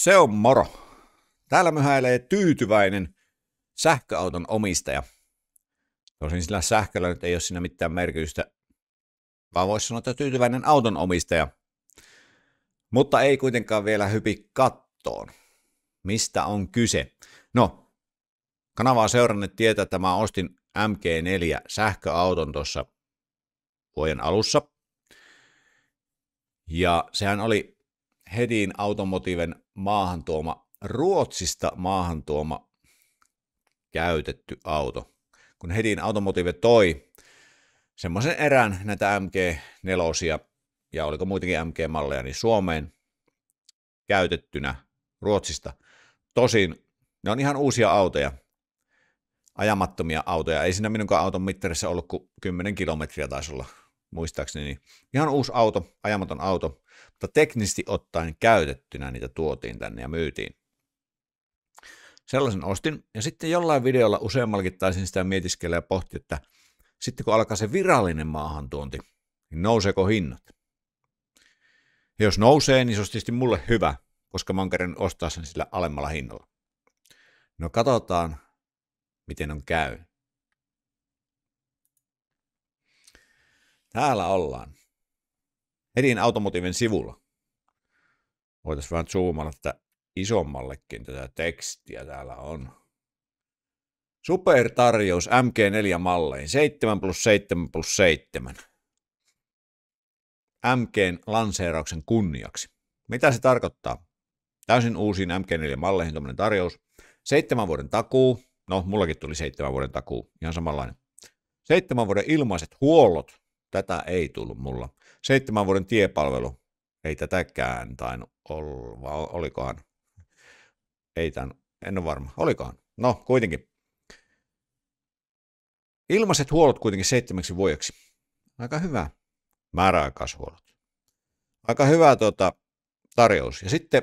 Se on moro. Täällä myhäilee tyytyväinen sähköauton omistaja. Tosin sillä sähköllä nyt ei ole siinä mitään merkitystä, vaan voisi sanoa, että tyytyväinen auton omistaja. Mutta ei kuitenkaan vielä hypi kattoon. Mistä on kyse? No, kanavaa seuranneet tietää, että mä ostin MG4 sähköauton tuossa vuoden alussa. Ja sehän oli Hedin automotiven maahantuoma, Ruotsista maahantuoma käytetty auto. Kun Hedin automotive toi semmoisen erän näitä MG4 ja oliko muitakin MG-malleja, niin Suomeen käytettynä Ruotsista. Tosin ne on ihan uusia autoja, ajamattomia autoja. Ei siinä minunkaan auton mittarissa ollut kuin 10 kilometriä taisi olla, muistaakseni. Ihan uusi auto, ajamaton auto mutta teknisesti ottaen käytettynä niitä tuotiin tänne ja myytiin. Sellaisen ostin, ja sitten jollain videolla useammallakin taisin sitä mietiskellä ja pohtia, että sitten kun alkaa se virallinen maahantuonti, niin nouseeko hinnat? Ja jos nousee, niin se olisi tietysti mulle hyvä, koska mä oon ostaa sen sillä alemmalla hinnalla. No katsotaan, miten on käy. Täällä ollaan. Hedin automotiivin sivulla. Voitaisiin vähän zoomata tätä isommallekin tätä tekstiä täällä on. Supertarjous MG4-malleihin 7 plus 7 plus 7. MGn lanseerauksen kunniaksi. Mitä se tarkoittaa? Täysin uusiin MG4-malleihin tuommoinen tarjous. Seitsemän vuoden takuu. No, mullakin tuli seitsemän vuoden takuu. Ihan samanlainen. Seitsemän vuoden ilmaiset huollot. Tätä ei tullut mulla seitsemän vuoden tiepalvelu, ei tätäkään tainnut olla, olikohan? Ei tämän, en ole varma, olikohan? No, kuitenkin. Ilmaiset huollot kuitenkin seitsemäksi vuodeksi. Aika hyvä määräaikaishuollot. Aika hyvä tuota, tarjous. Ja sitten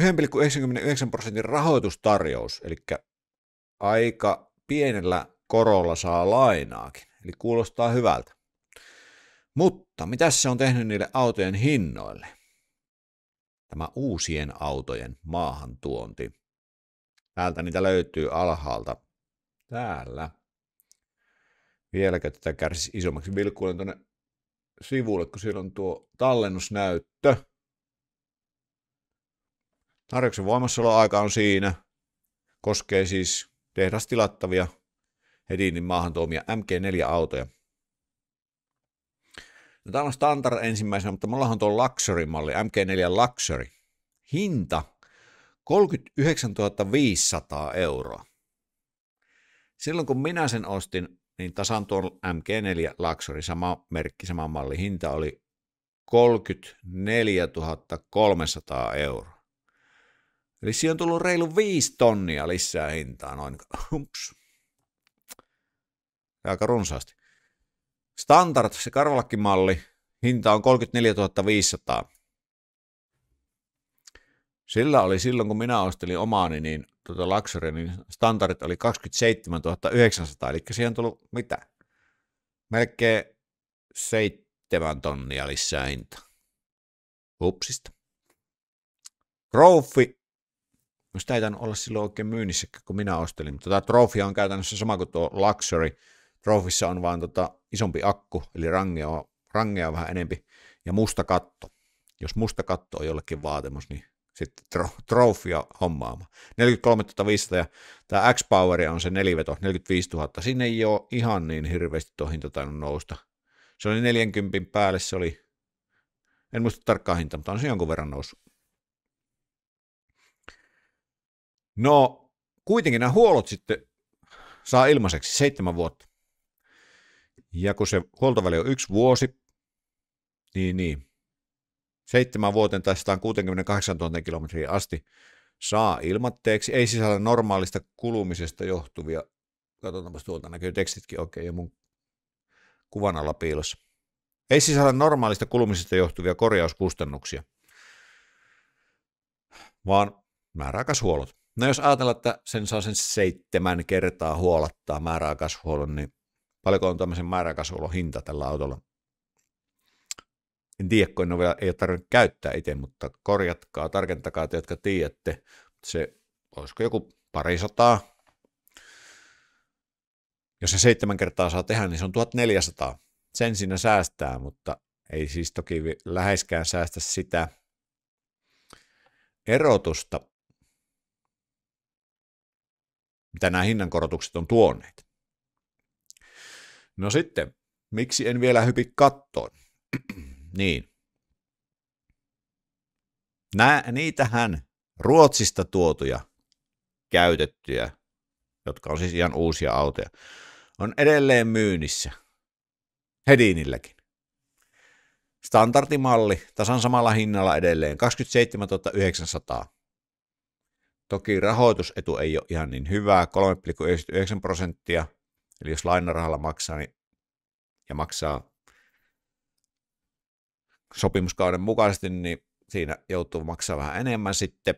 1,99 prosentin rahoitustarjous, eli aika pienellä korolla saa lainaakin. Eli kuulostaa hyvältä. Mutta mitä se on tehnyt niille autojen hinnoille? Tämä uusien autojen maahantuonti. Täältä niitä löytyy alhaalta. Täällä. Vieläkö tätä kärsisi isommaksi? Vilkkuilen tuonne sivulle, kun siellä on tuo tallennusnäyttö. Tarjouksen voimassaoloaika on siinä. Koskee siis tehdastilattavia Hedinin maahan tuomia MG4-autoja. No, tämä on standard ensimmäisenä, mutta mulla on tuo Luxury-malli, MG4 Luxury. Hinta 39 500 euroa. Silloin kun minä sen ostin, niin tasan tuon MG4 Luxury, sama merkki, sama malli, hinta oli 34 300 euroa. Eli siihen on tullut reilu 5 tonnia lisää hintaa, noin ups. Aika runsaasti. Standard, se karvalakkimalli, hinta on 34 500. Sillä oli silloin, kun minä ostelin omaani, niin tuota Luxury, niin standardit oli 27 900, eli siihen on tullut mitä? Melkein seitsemän tonnia lisää hinta. Upsista. Trophy, no sitä ei olla silloin oikein myynnissä, kun minä ostelin, mutta tämä Trophy on käytännössä sama kuin tuo Luxury, Trophyssa on vaan tota isompi akku, eli rangea rangea vähän enempi, ja musta katto. Jos musta katto on jollekin vaatimus, niin sitten tro- trofia hommaama. 43 500 ja tämä X-Power on se neliveto, 45 000. Sinne ei ole ihan niin hirveästi tuo hinta tainnut nousta. Se oli 40 päälle, se oli, en muista tarkkaa hinta, mutta on se jonkun verran noussut. No, kuitenkin nämä huolot sitten saa ilmaiseksi seitsemän vuotta. Ja kun se huoltoväli on yksi vuosi, niin, niin seitsemän vuoteen tai 168 000 kilometriä asti saa ilmatteeksi. Ei sisällä normaalista kulumisesta johtuvia, katsotaanpa tuolta näkyy tekstitkin oikein okay, ja mun kuvan alla piilossa. Ei sisällä normaalista kulumisesta johtuvia korjauskustannuksia, vaan määräaikaishuollot. No jos ajatellaan, että sen saa sen seitsemän kertaa huolattaa määräaikaishuollon, niin paljonko on tämmöisen määräaikaisuolon hinta tällä autolla. En tiedä, kun en ole vielä, ei ole tarvinnut käyttää itse, mutta korjatkaa, tarkentakaa te, jotka tiedätte. Se, olisiko joku parisataa. Jos se seitsemän kertaa saa tehdä, niin se on 1400. Sen siinä säästää, mutta ei siis toki läheskään säästä sitä erotusta, mitä nämä hinnankorotukset on tuoneet. No sitten, miksi en vielä hypi kattoon? niin. Nää, niitähän Ruotsista tuotuja käytettyjä, jotka on siis ihan uusia autoja, on edelleen myynnissä. Hedinilläkin. Standardimalli, tasan samalla hinnalla edelleen, 27 900. Toki rahoitusetu ei ole ihan niin hyvää, 3,99 prosenttia, eli jos lainarahalla maksaa niin, ja maksaa sopimuskauden mukaisesti, niin siinä joutuu maksaa vähän enemmän sitten.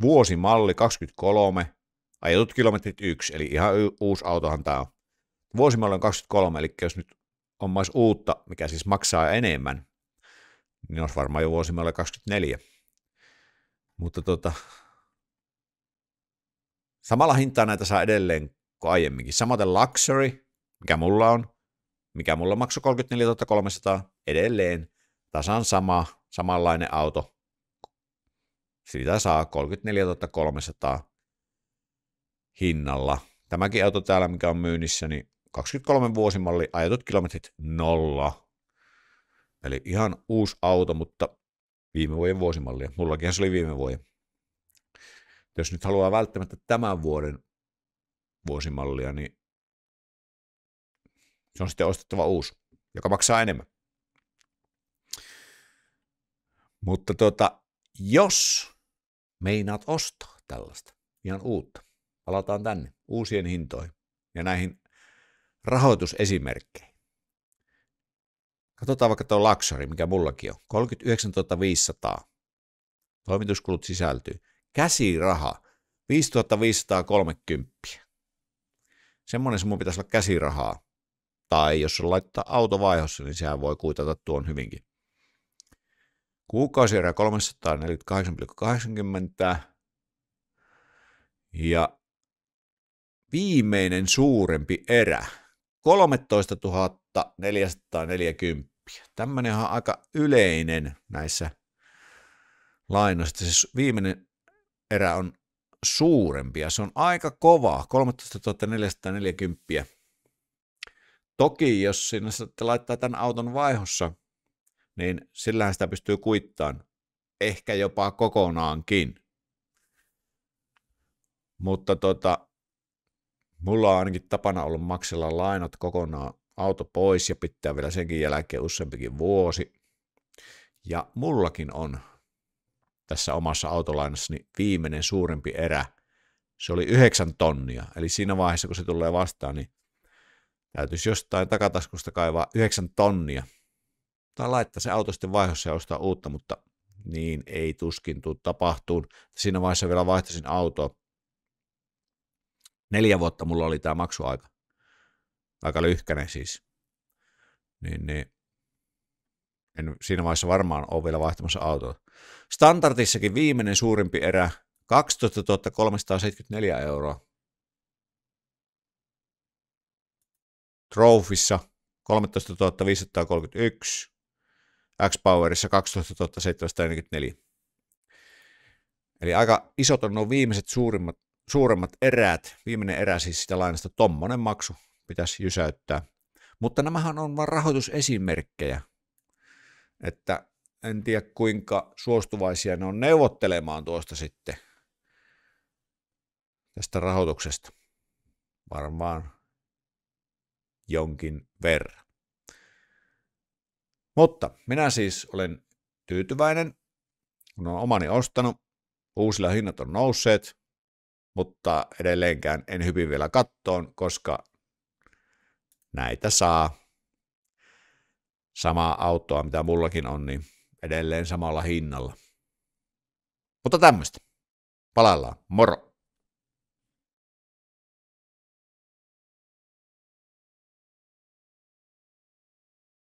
Vuosimalli 23, ajatut kilometrit 1, eli ihan uusi autohan tämä on. Vuosimalli on 23, eli jos nyt on myös uutta, mikä siis maksaa enemmän, niin olisi varmaan jo vuosimalli 24. Mutta tota, samalla hintaa näitä saa edelleen kuin aiemminkin. Samaten Luxury, mikä mulla on, mikä mulla maksoi 34 300, edelleen tasan sama, samanlainen auto. Siitä saa 34 300 hinnalla. Tämäkin auto täällä, mikä on myynnissä, niin 23 vuosimalli, ajatut kilometrit nolla. Eli ihan uusi auto, mutta viime vuoden vuosimallia. Mullakin se oli viime vuoden. Jos nyt haluaa välttämättä tämän vuoden vuosimallia, niin se on sitten ostettava uusi, joka maksaa enemmän. Mutta tota, jos meinaat ostaa tällaista ihan uutta, palataan tänne uusien hintoihin ja näihin rahoitusesimerkkeihin. Katsotaan vaikka tuo Luxury, mikä mullakin on. 39 500. Toimituskulut sisältyy. Käsiraha 5530. Semmoinen se mun pitäisi olla käsirahaa. Tai jos on laittaa auto vaihossa, niin sehän voi kuitata tuon hyvinkin. Kuukausierä 348,80. Ja viimeinen suurempi erä 13 440. Tämmöinen on aika yleinen näissä lainoissa. Se viimeinen erä on suurempi ja se on aika kova, 13 440. Toki jos sinne laittaa tämän auton vaihossa, niin sillähän sitä pystyy kuittaan ehkä jopa kokonaankin. Mutta tota, mulla on ainakin tapana ollut maksella lainat kokonaan auto pois ja pitää vielä senkin jälkeen useampikin vuosi. Ja mullakin on tässä omassa autolainassani viimeinen suurempi erä. Se oli yhdeksän tonnia, eli siinä vaiheessa kun se tulee vastaan, niin täytyisi jostain takataskusta kaivaa yhdeksän tonnia. Tai laittaa se auto sitten vaihossa ja ostaa uutta, mutta niin ei tuskin tule tapahtuun. Siinä vaiheessa vielä vaihtaisin autoa. Neljä vuotta mulla oli tämä maksuaika aika lyhkäinen siis. Niin, niin en siinä vaiheessa varmaan ole vielä vaihtamassa autoa. Standardissakin viimeinen suurimpi erä, 12 374 euroa. Trophyssa 13 531, X-Powerissa 12 744. Eli aika isot on nuo viimeiset suurimmat, suuremmat erät. Viimeinen erä siis sitä lainasta, tommonen maksu pitäisi jysäyttää. Mutta nämähän on vain rahoitusesimerkkejä, että en tiedä kuinka suostuvaisia ne on neuvottelemaan tuosta sitten tästä rahoituksesta. Varmaan jonkin verran. Mutta minä siis olen tyytyväinen, kun olen omani ostanut. Uusilla hinnat on nousseet, mutta edelleenkään en hyvin vielä kattoon, koska näitä saa samaa autoa, mitä mullakin on, niin edelleen samalla hinnalla. Mutta tämmöistä. Palaillaan. Moro!